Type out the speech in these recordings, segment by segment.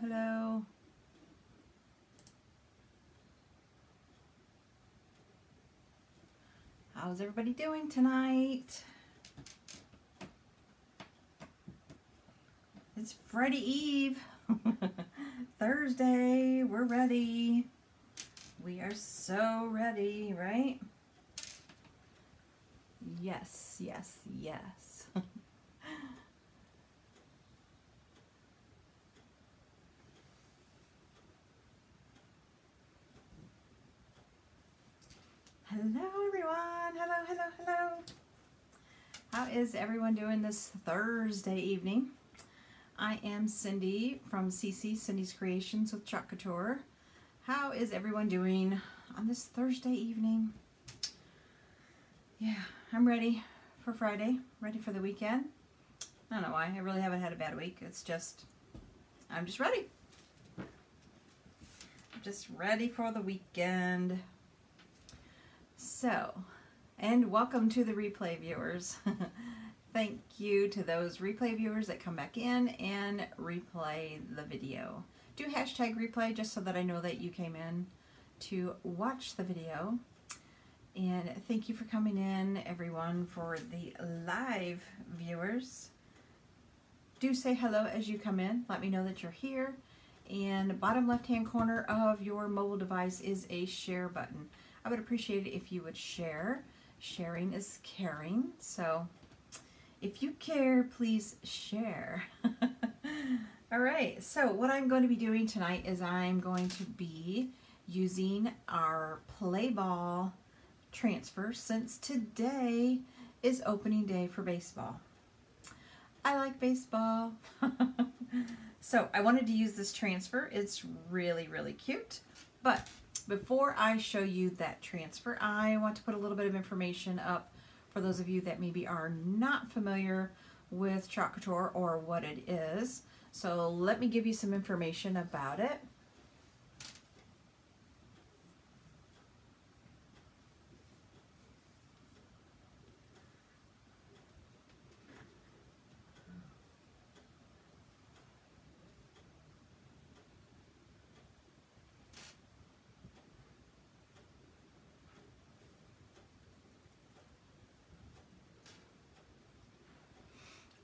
hello. How's everybody doing tonight? It's Friday Eve. Thursday. We're ready. We are so ready, right? Yes, yes, yes. Hello, everyone. Hello, hello, hello. How is everyone doing this Thursday evening? I am Cyndi from CC, Cyndi's Creations with Chalk Couture. How is everyone doing on this Thursday evening? Yeah, I'm ready for Friday, ready for the weekend. I don't know why, I really haven't had a bad week. It's just, I'm just ready. I'm just ready for the weekend. So, and welcome to the replay viewers. Thank you to those replay viewers that come back in and replay the video. Do hashtag replay just so that I know that you came in to watch the video. And thank you for coming in, everyone, for the live viewers. Do say hello as you come in. Let me know that you're here. And bottom left-hand corner of your mobile device is a share button. I would appreciate it if you would share. Sharing is caring, so if you care, please share. All right, so what I'm going to be doing tonight is I'm going to be using our play ball transfer since today is opening day for baseball. I like baseball. so I wanted to use this transfer. It's really, really cute. But before I show you that transfer, I want to put a little bit of information up for those of you that maybe are not familiar with Chalk Couture or what it is. So let me give you some information about it.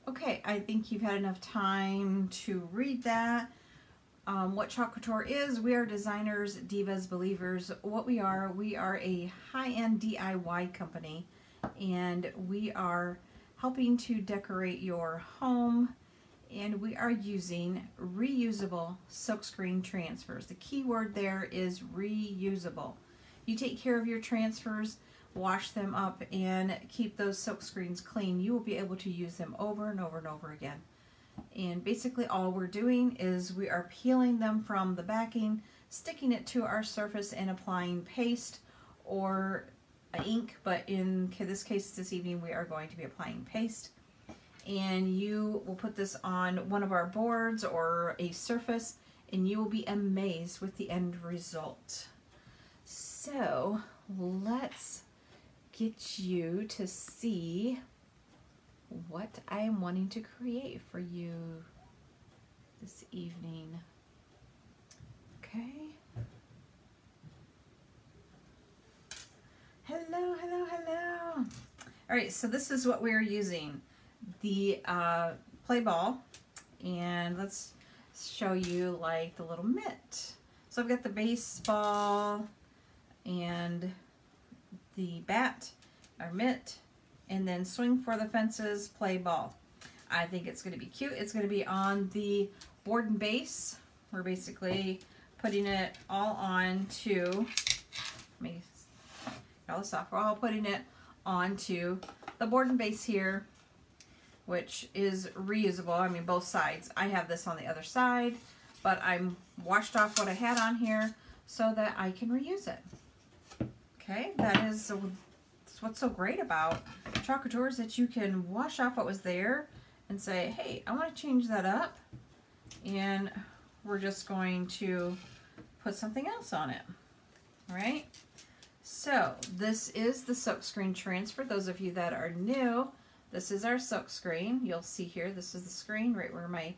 Okay, I think you've had enough time to read that. Um, what Chalk Couture is, we are designers, divas, believers. What we are, we are a high-end DIY company and we are helping to decorate your home and we are using reusable silkscreen transfers. The key word there is reusable. You take care of your transfers wash them up and keep those silk screens clean, you will be able to use them over and over and over again. And basically all we're doing is we are peeling them from the backing, sticking it to our surface and applying paste or ink, but in this case this evening we are going to be applying paste. And you will put this on one of our boards or a surface and you will be amazed with the end result. So let's get you to see what I am wanting to create for you this evening. Okay. Hello, hello, hello. All right, so this is what we're using. The uh, play ball, and let's show you like the little mitt. So I've got the baseball and the bat or mitt and then swing for the fences, play ball. I think it's going to be cute. It's going to be on the board and base. We're basically putting it all onto, let me all this off. We're all putting it onto the board and base here, which is reusable. I mean, both sides. I have this on the other side, but I'm washed off what I had on here so that I can reuse it. Okay, that is uh, what's so great about Chalk Couture is that you can wash off what was there and say, hey, I want to change that up. And we're just going to put something else on it. All right? So this is the silk screen transfer. Those of you that are new, this is our silk screen. You'll see here, this is the screen right where my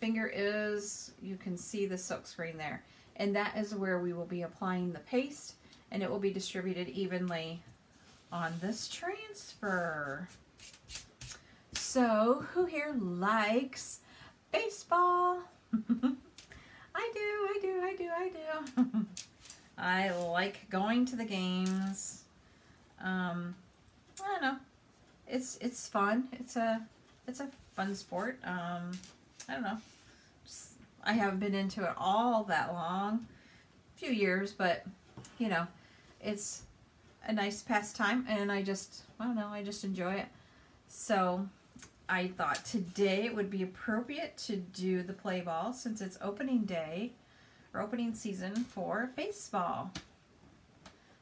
finger is, you can see the silk screen there. And that is where we will be applying the paste and it will be distributed evenly on this transfer. So, who here likes baseball? I do, I do, I do, I do. I like going to the games. Um, I don't know. It's it's fun. It's a it's a fun sport. Um, I don't know. Just, I haven't been into it all that long, a few years, but you know, it's a nice pastime, and I just I don't know. I just enjoy it. So I thought today it would be appropriate to do the play ball since it's opening day or opening season for baseball.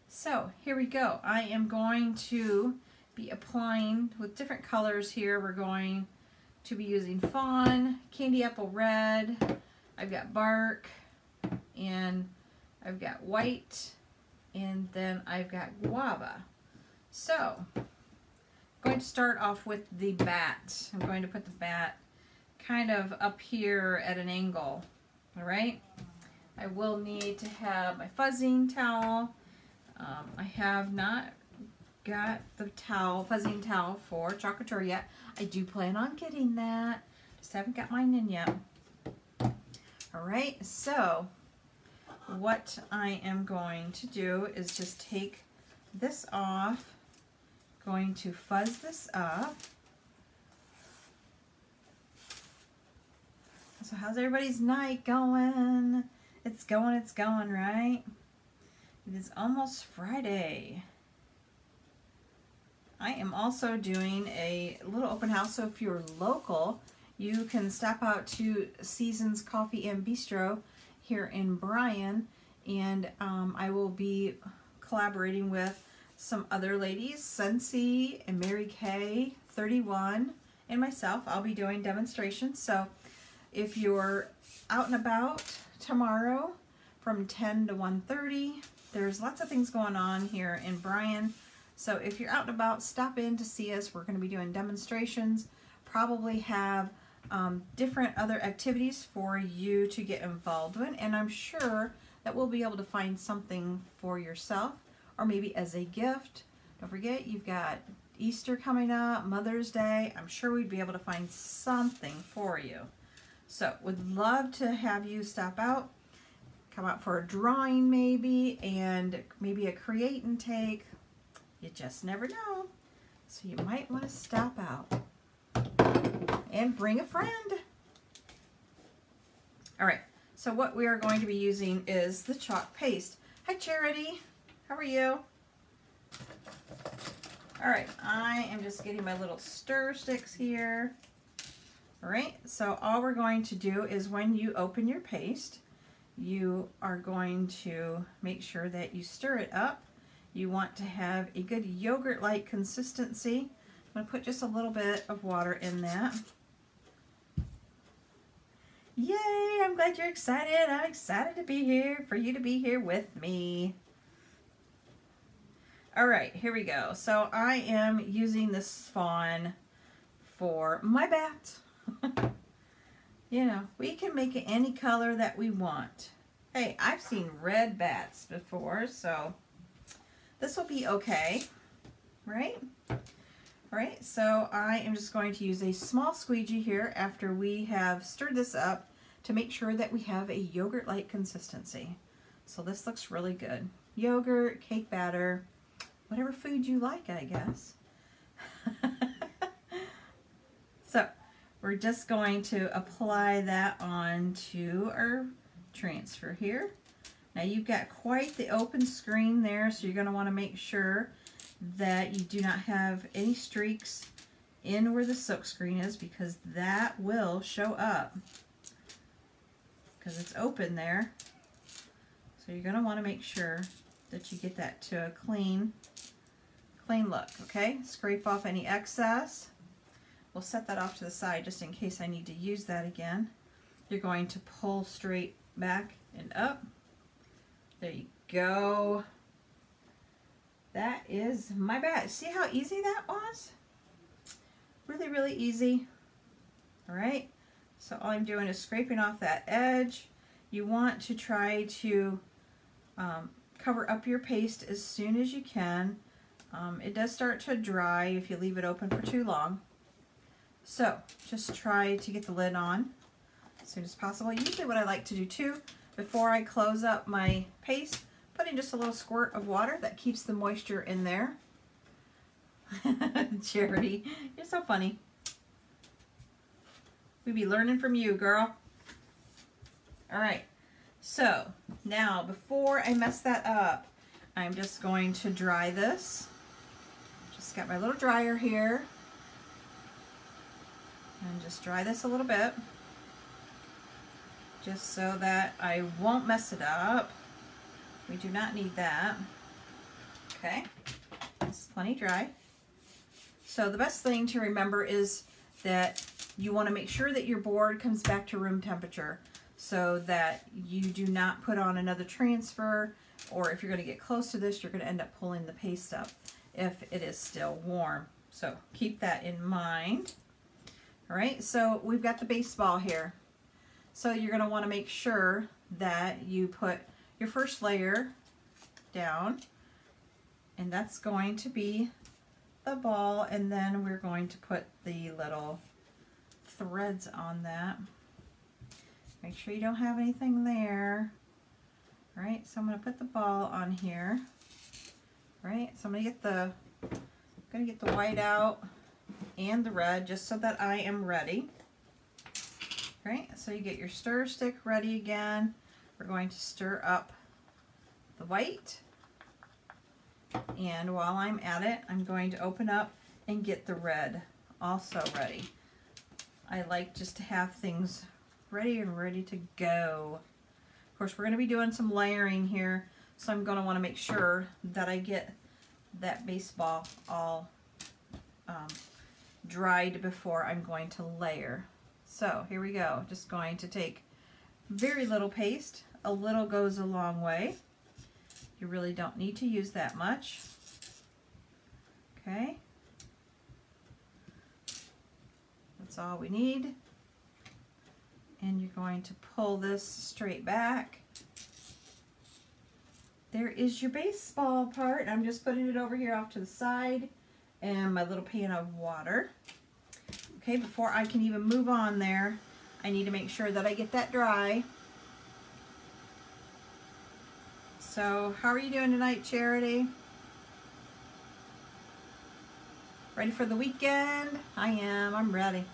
So here we go. I am going to be applying with different colors here. We're going to be using fawn, candy apple red, I've got bark, and I've got white, and then I've got guava. So, I'm going to start off with the bat. I'm going to put the bat kind of up here at an angle, all right? I will need to have my fuzzing towel. Um, I have not got the towel, fuzzing towel for chocolate yet. I do plan on getting that. Just haven't got mine in yet. All right, so what I am going to do is just take this off, going to fuzz this up. So how's everybody's night going? It's going, it's going, right? It is almost Friday. I am also doing a little open house, so if you're local, you can stop out to Seasons Coffee and Bistro here in Bryan, and um, I will be collaborating with some other ladies, Scentsy and Mary Kay, 31, and myself. I'll be doing demonstrations, so if you're out and about tomorrow from 10 to 1.30, there's lots of things going on here in Bryan. So if you're out and about, stop in to see us. We're going to be doing demonstrations, probably have um, different other activities for you to get involved in, and I'm sure that we'll be able to find something for yourself or maybe as a gift. Don't forget, you've got Easter coming up, Mother's Day. I'm sure we'd be able to find something for you. So, would love to have you stop out, come out for a drawing maybe, and maybe a create and take, you just never know. So you might want to stop out and bring a friend. All right, so what we are going to be using is the chalk paste. Hi, Charity. How are you? All right, I am just getting my little stir sticks here. All right, so all we're going to do is when you open your paste, you are going to make sure that you stir it up you want to have a good yogurt-like consistency. I'm to put just a little bit of water in that. Yay! I'm glad you're excited. I'm excited to be here, for you to be here with me. All right, here we go. So I am using this fawn for my bat. you know, we can make it any color that we want. Hey, I've seen red bats before, so this will be okay, right? All right, so I am just going to use a small squeegee here after we have stirred this up to make sure that we have a yogurt-like consistency. So this looks really good. Yogurt, cake batter, whatever food you like, I guess. so we're just going to apply that onto our transfer here. Now you've got quite the open screen there, so you're going to want to make sure that you do not have any streaks in where the silk screen is because that will show up because it's open there. So you're going to want to make sure that you get that to a clean, clean look, okay? Scrape off any excess. We'll set that off to the side just in case I need to use that again. You're going to pull straight back and up. There you go. That is my bag. See how easy that was? Really, really easy. All right. So all I'm doing is scraping off that edge. You want to try to um, cover up your paste as soon as you can. Um, it does start to dry if you leave it open for too long. So just try to get the lid on as soon as possible. Usually what I like to do too, before I close up my paste, put in just a little squirt of water that keeps the moisture in there. Charity, you're so funny. We be learning from you, girl. All right, so now before I mess that up, I'm just going to dry this. Just got my little dryer here. And just dry this a little bit. Just so that I won't mess it up. We do not need that. Okay, it's plenty dry. So the best thing to remember is that you want to make sure that your board comes back to room temperature so that you do not put on another transfer or if you're going to get close to this, you're going to end up pulling the paste up if it is still warm. So keep that in mind. All right, so we've got the baseball here. So you're going to want to make sure that you put your first layer down and that's going to be the ball and then we're going to put the little threads on that. Make sure you don't have anything there. All right, so I'm going to put the ball on here. All right, so I'm going to get the I'm to get the white out and the red just so that I am ready. All right, so you get your stir stick ready again. We're going to stir up the white. And while I'm at it, I'm going to open up and get the red also ready. I like just to have things ready and ready to go. Of course, we're going to be doing some layering here, so I'm going to want to make sure that I get that baseball all um, dried before I'm going to layer. So here we go. Just going to take very little paste. A little goes a long way. You really don't need to use that much. Okay. That's all we need. And you're going to pull this straight back. There is your baseball part. I'm just putting it over here off to the side and my little pan of water. Okay, before I can even move on there, I need to make sure that I get that dry. So, how are you doing tonight, Charity? Ready for the weekend? I am. I'm ready.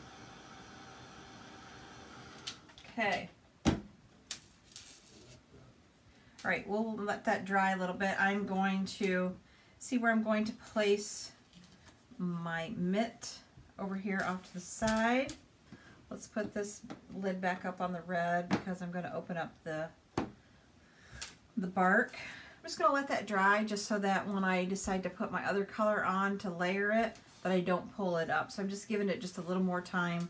Okay. All right, we'll let that dry a little bit. I'm going to see where I'm going to place my mitt over here off to the side. Let's put this lid back up on the red because I'm going to open up the the bark. I'm just going to let that dry just so that when I decide to put my other color on to layer it, that I don't pull it up. So I'm just giving it just a little more time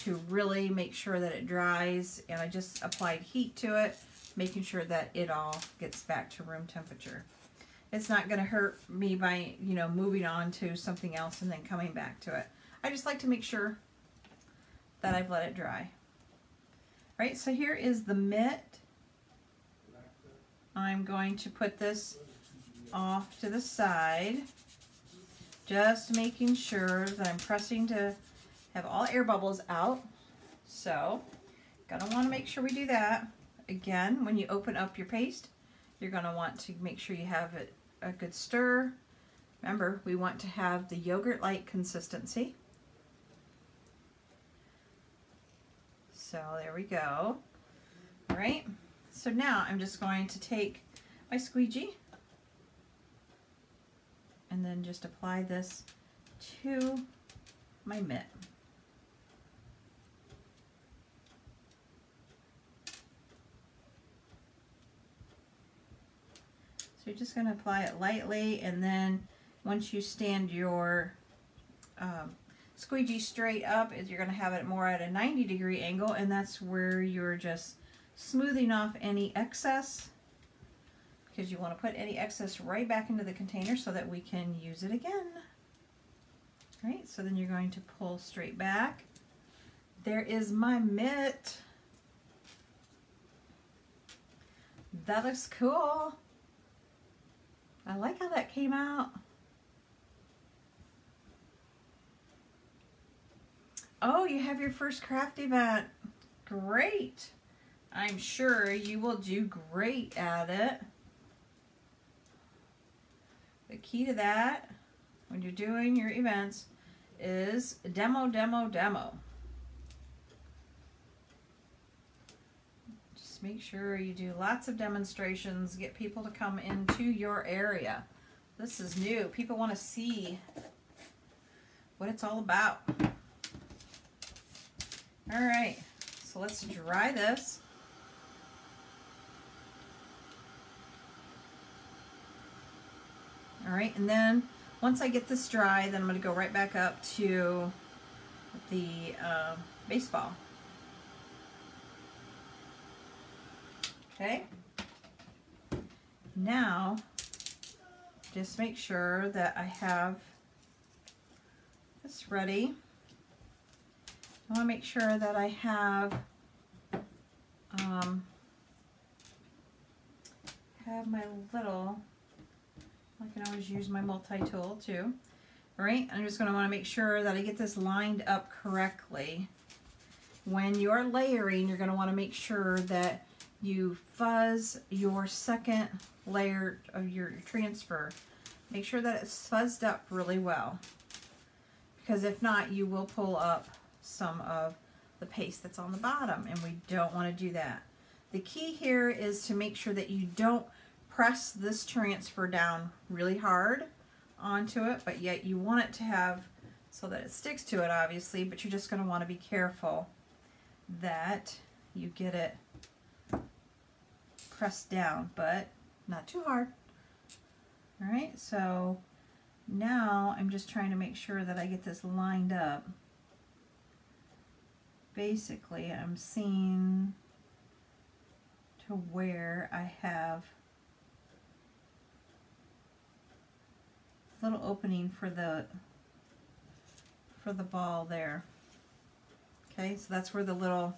to really make sure that it dries and I just applied heat to it, making sure that it all gets back to room temperature. It's not going to hurt me by, you know, moving on to something else and then coming back to it. I just like to make sure that I've let it dry. All right, so here is the mitt. I'm going to put this off to the side, just making sure that I'm pressing to have all air bubbles out. So, gonna want to make sure we do that. Again, when you open up your paste, you're gonna want to make sure you have it a good stir. Remember, we want to have the yogurt-like consistency. So there we go. All right, so now I'm just going to take my squeegee and then just apply this to my mitt. So you're just going to apply it lightly and then once you stand your um, squeegee straight up, you're going to have it more at a 90 degree angle and that's where you're just smoothing off any excess because you want to put any excess right back into the container so that we can use it again. Right, so then you're going to pull straight back. there is my mitt. That looks cool. I like how that came out. Oh, you have your first craft event. Great. I'm sure you will do great at it. The key to that, when you're doing your events, is demo, demo, demo. Just make sure you do lots of demonstrations, get people to come into your area. This is new. People want to see what it's all about. All right, so let's dry this. All right, and then once I get this dry, then I'm going to go right back up to the uh, baseball. Okay. Now, just make sure that I have this ready. I want to make sure that I have um, have my little I can always use my multi-tool too. All right, I'm just gonna wanna make sure that I get this lined up correctly. When you're layering, you're gonna wanna make sure that you fuzz your second layer of your transfer. Make sure that it's fuzzed up really well. Because if not, you will pull up some of the paste that's on the bottom and we don't wanna do that. The key here is to make sure that you don't press this transfer down really hard onto it, but yet you want it to have so that it sticks to it obviously, but you're just going to want to be careful that you get it pressed down, but not too hard. All right, so now I'm just trying to make sure that I get this lined up. Basically, I'm seeing to where I have little opening for the for the ball there. Okay, so that's where the little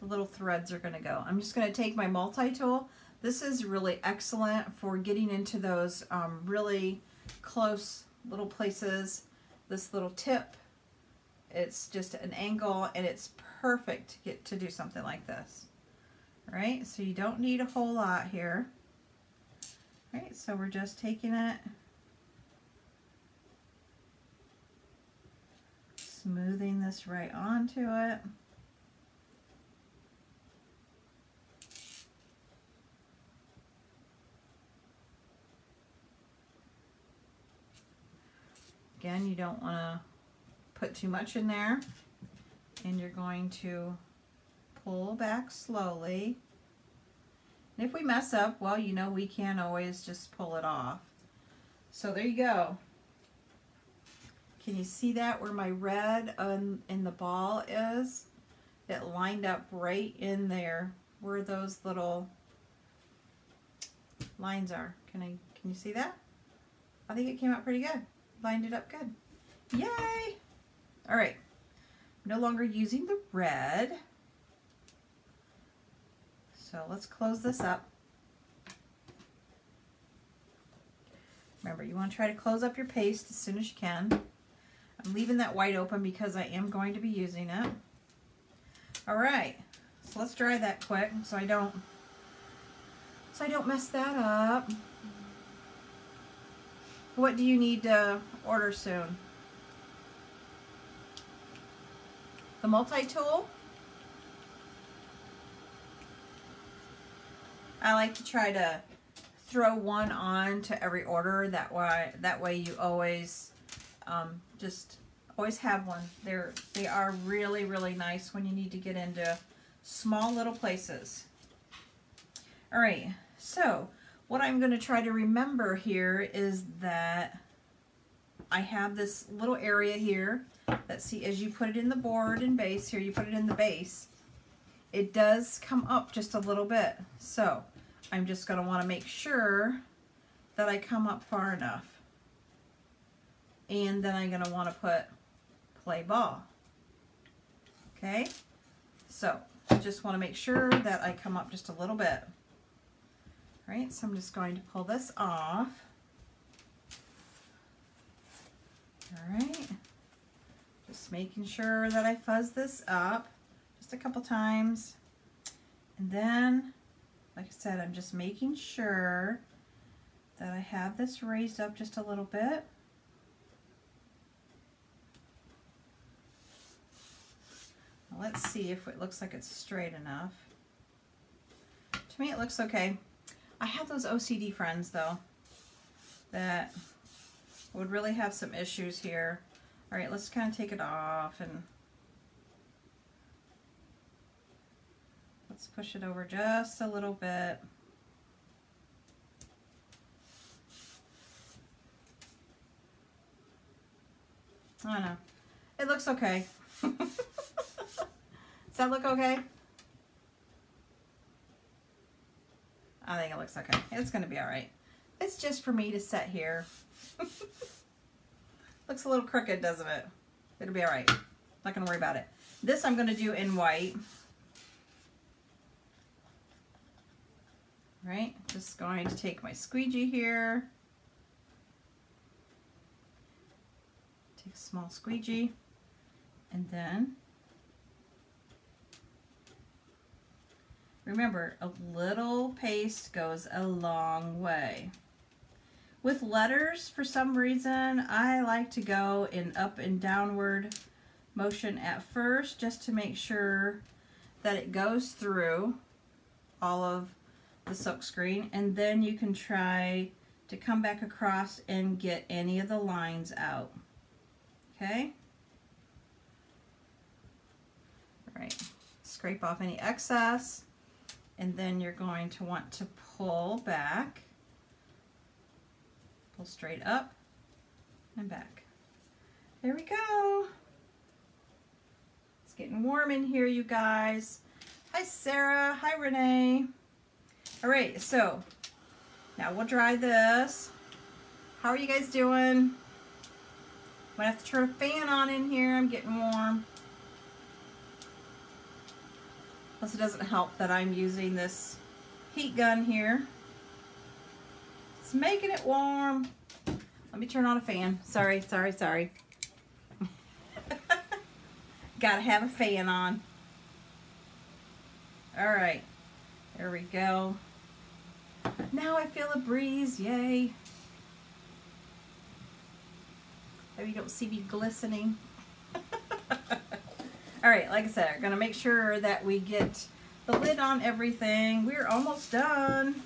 the little threads are going to go. I'm just going to take my multi-tool. This is really excellent for getting into those um, really close little places. This little tip, it's just an angle and it's perfect to get to do something like this. All right, so you don't need a whole lot here. All right, so we're just taking it smoothing this right onto it. Again, you don't want to put too much in there and you're going to pull back slowly. And if we mess up, well, you know we can always just pull it off. So there you go. Can you see that where my red on, in the ball is? It lined up right in there where those little lines are. Can I? Can you see that? I think it came out pretty good. Lined it up good. Yay! All right. No longer using the red. So let's close this up. Remember, you want to try to close up your paste as soon as you can. I'm leaving that white open because I am going to be using it. All right, so let's dry that quick so I don't so I don't mess that up. What do you need to order soon? The multi-tool. I like to try to throw one on to every order. That way, that way you always um, just always have one. They're, they are really, really nice when you need to get into small little places. All right, so what I'm going to try to remember here is that I have this little area here that see as you put it in the board and base here you put it in the base it does come up just a little bit so I'm just going to want to make sure that I come up far enough and then I'm going to want to put play ball. Okay, so I just want to make sure that I come up just a little bit. All right, so I'm just going to pull this off. All right, just making sure that I fuzz this up just a couple times. And then, like I said, I'm just making sure that I have this raised up just a little bit. Let's see if it looks like it's straight enough. To me it looks okay. I have those OCD friends though that would really have some issues here. All right, let's kind of take it off and let's push it over just a little bit. I don't know. It looks okay. that look okay? I think it looks okay. It's going to be all right. It's just for me to set here. Looks a little crooked, doesn't it? It'll be all right. Not going to worry about it. This I'm going to do in white. Right? Just going to take my squeegee here. Take a small squeegee. And then Remember, a little paste goes a long way. With letters, for some reason, I like to go in up and downward motion at first just to make sure that it goes through all of the silk screen and then you can try to come back across and get any of the lines out. Okay? All right, scrape off any excess and then you're going to want to pull back, pull straight up and back. There we go. It's getting warm in here, you guys. Hi, Sarah. Hi, Renee. All right, so now we'll dry this. How are you guys doing? I'm gonna have to turn a fan on in here. I'm getting warm. Plus it doesn't help that I'm using this heat gun here. It's making it warm. Let me turn on a fan. Sorry, sorry, sorry. Gotta have a fan on. All right, there we go. Now I feel a breeze, yay. Maybe you don't see me glistening. All right, like I said, we're gonna make sure that we get the lid on everything. We're almost done.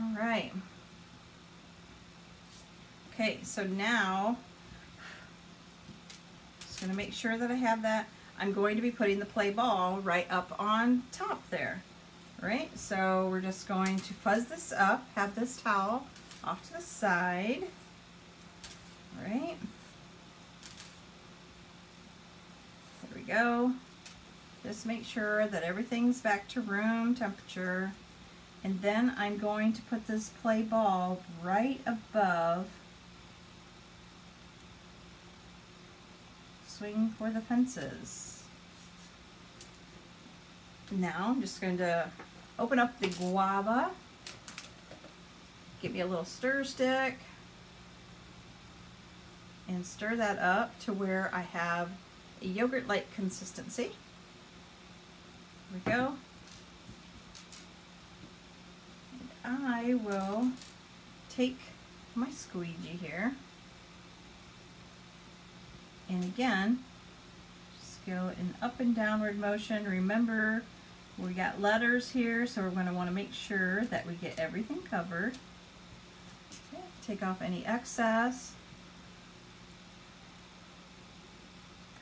All right. Okay, so now, just gonna make sure that I have that. I'm going to be putting the play ball right up on top there. All right, so we're just going to fuzz this up, have this towel off to the side. All right. Go. Just make sure that everything's back to room temperature. And then I'm going to put this play ball right above Swing for the Fences. Now I'm just going to open up the guava, give me a little stir stick, and stir that up to where I have a yogurt-like consistency. There we go. And I will take my squeegee here. And again, just go in up and downward motion. Remember, we got letters here, so we're going to want to make sure that we get everything covered. Okay, take off any excess.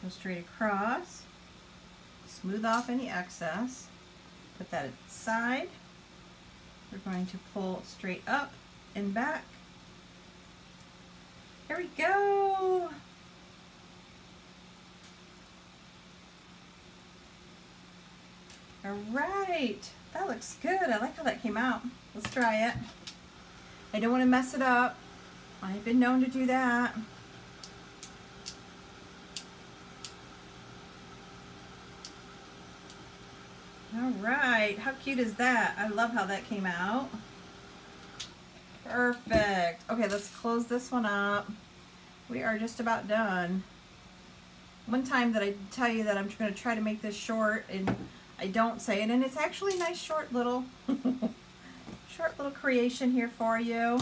Go straight across, smooth off any excess, put that aside. We're going to pull straight up and back. There we go. All right, that looks good. I like how that came out. Let's try it. I don't want to mess it up. I've been known to do that. Right, how cute is that? I love how that came out. Perfect. Okay, let's close this one up. We are just about done. One time that I tell you that I'm going to try to make this short and I don't say it and it's actually a nice short little short little creation here for you.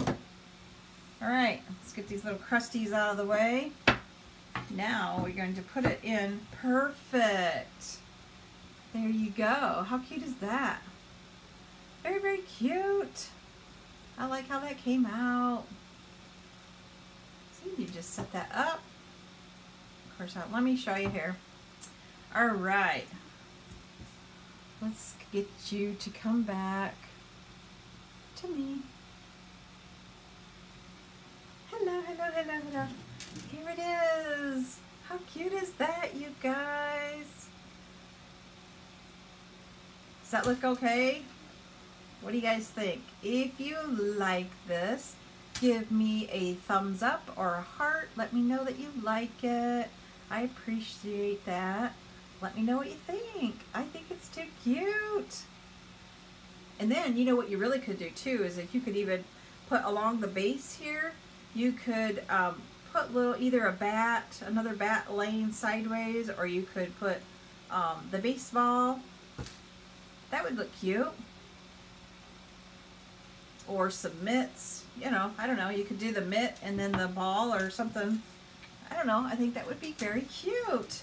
All right, let's get these little crusties out of the way. Now we're going to put it in perfect. There you go. How cute is that? Very, very cute. I like how that came out. See, you just set that up. Of course, uh, let me show you here. All right. Let's get you to come back to me. Hello, hello, hello, hello. Here it is. How cute is that, you guys? Does that look okay? What do you guys think? If you like this, give me a thumbs up or a heart. Let me know that you like it. I appreciate that. Let me know what you think. I think it's too cute. And then, you know what you really could do too is if you could even put along the base here, you could um, put little, either a bat, another bat laying sideways, or you could put um, the baseball. That would look cute. Or some mitts, you know, I don't know, you could do the mitt and then the ball or something. I don't know, I think that would be very cute.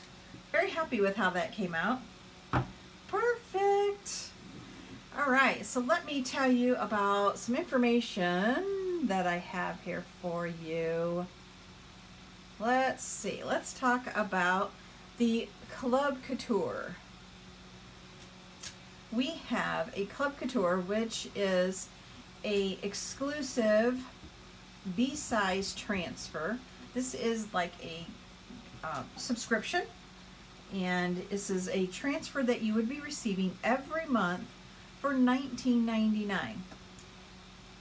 Very happy with how that came out. Perfect. All right, so let me tell you about some information that I have here for you. Let's see, let's talk about the Club Couture. We have a Club Couture, which is a exclusive B-size transfer. This is like a uh, subscription, and this is a transfer that you would be receiving every month for $19.99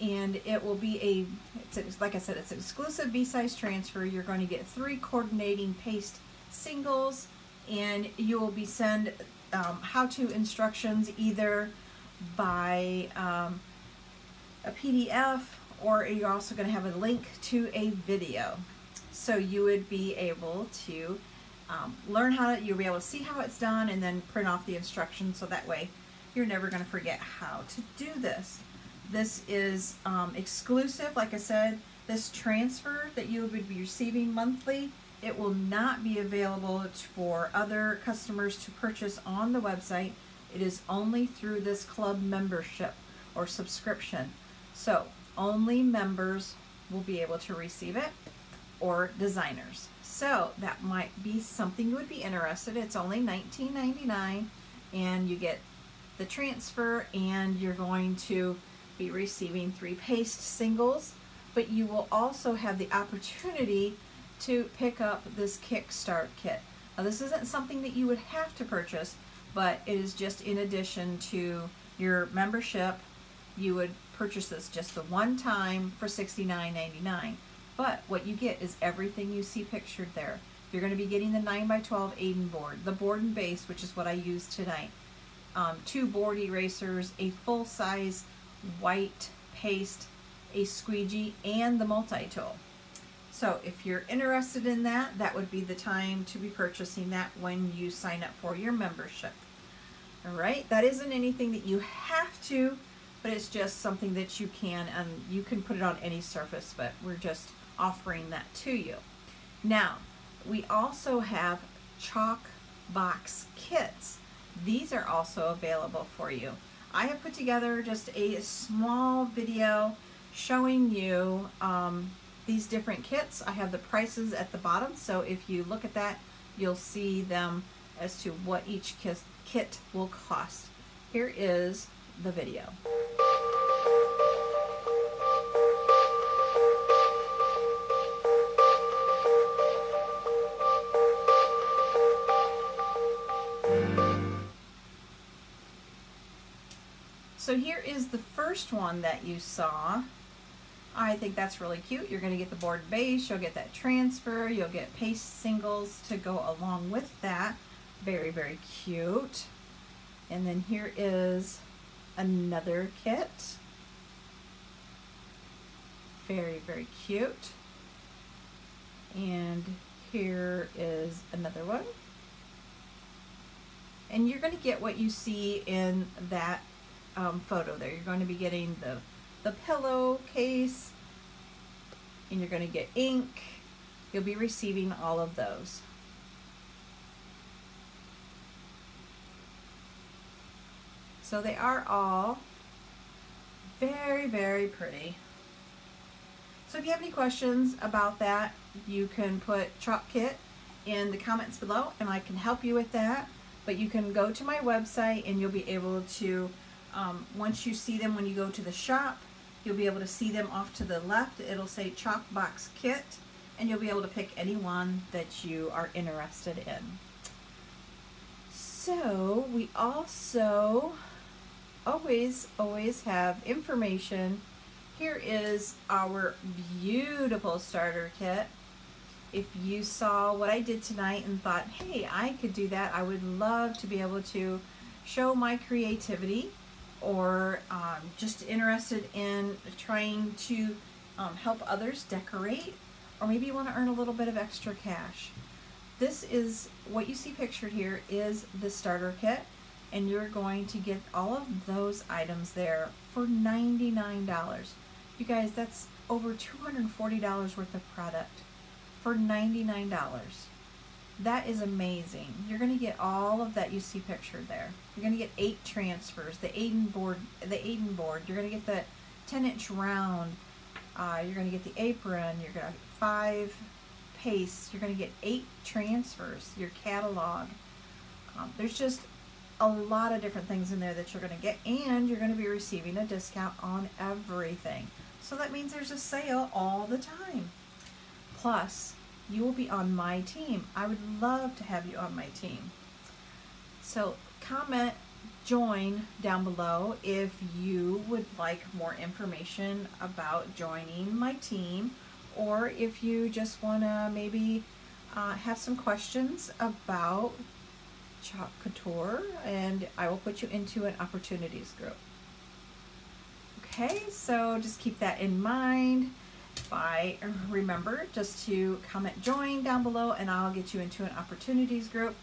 and it will be a, it's like I said, it's an exclusive B-size transfer. You're going to get three coordinating paste singles, and you will be sent um, how-to instructions either by um, a PDF or you're also going to have a link to a video. So you would be able to um, learn how to, you'll be able to see how it's done and then print off the instructions so that way you're never going to forget how to do this. This is um, exclusive, like I said, this transfer that you would be receiving monthly, it will not be available for other customers to purchase on the website. It is only through this club membership or subscription. So only members will be able to receive it or designers. So that might be something you would be interested. It's only $19.99 and you get the transfer and you're going to be receiving three paste singles, but you will also have the opportunity to pick up this Kickstart kit. Now this isn't something that you would have to purchase, but it is just in addition to your membership, you would purchase this just the one time for $69.99. But what you get is everything you see pictured there. You're going to be getting the 9x12 Aiden board, the board and base, which is what I used tonight, um, two board erasers, a full-size white paste, a squeegee, and the multi-tool. So if you're interested in that, that would be the time to be purchasing that when you sign up for your membership. All right, that isn't anything that you have to, but it's just something that you can, and you can put it on any surface, but we're just offering that to you. Now, we also have chalk box kits. These are also available for you. I have put together just a small video showing you um, these different kits. I have the prices at the bottom, so if you look at that, you'll see them as to what each kit will cost. Here is the video. So here is the first one that you saw. I think that's really cute. You're going to get the board base, you'll get that transfer, you'll get paste singles to go along with that. Very, very cute. And then here is another kit. Very, very cute. And here is another one. And you're going to get what you see in that um, photo there. You're going to be getting the, the pillow case, and you're going to get ink. You'll be receiving all of those. So they are all very, very pretty. So if you have any questions about that, you can put Chalk Kit in the comments below and I can help you with that. But you can go to my website and you'll be able to, um, once you see them when you go to the shop, you'll be able to see them off to the left. It'll say Chalk Box Kit and you'll be able to pick any one that you are interested in. So we also always, always have information. Here is our beautiful starter kit. If you saw what I did tonight and thought, hey, I could do that, I would love to be able to show my creativity or um, just interested in trying to um, help others decorate, or maybe you want to earn a little bit of extra cash. This is what you see pictured here is the starter kit and you're going to get all of those items there for $99. You guys, that's over $240 worth of product for $99. That is amazing. You're going to get all of that you see pictured there. You're going to get eight transfers, the Aiden board, the Aiden board. You're going to get the 10 inch round. Uh, you're going to get the apron. You're going to get five pastes. You're going to get eight transfers. Your catalog. Um, there's just a lot of different things in there that you're going to get and you're going to be receiving a discount on everything. So that means there's a sale all the time. Plus, you will be on my team. I would love to have you on my team. So comment join down below if you would like more information about joining my team or if you just want to maybe uh, have some questions about Chalk Couture and I will put you into an opportunities group. Okay, so just keep that in mind. By remember just to comment join down below and I'll get you into an opportunities group.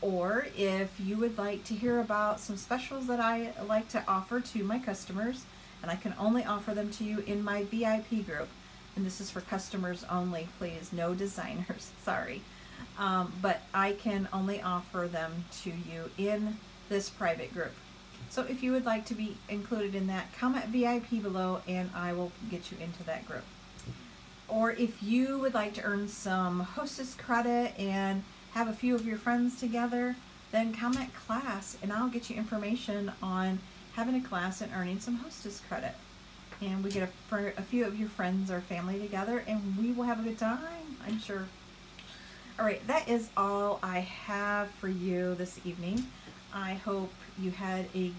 Or if you would like to hear about some specials that I like to offer to my customers, and I can only offer them to you in my VIP group. And this is for customers only, please, no designers, sorry um, but I can only offer them to you in this private group. So if you would like to be included in that, comment VIP below and I will get you into that group. Or if you would like to earn some hostess credit and have a few of your friends together, then comment class and I'll get you information on having a class and earning some hostess credit. And we get a, a few of your friends or family together and we will have a good time, I'm sure. All right, that is all I have for you this evening. I hope you had a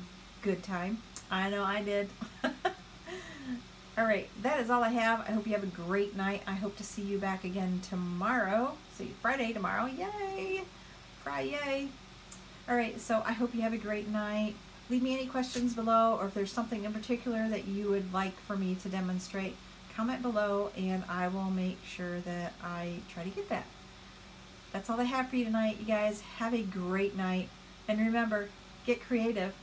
good time. I know I did. all right, that is all I have. I hope you have a great night. I hope to see you back again tomorrow. See Friday tomorrow. Yay! Friday. All right, so I hope you have a great night. Leave me any questions below, or if there's something in particular that you would like for me to demonstrate, comment below, and I will make sure that I try to get that that's all I have for you tonight, you guys. Have a great night. And remember, get creative.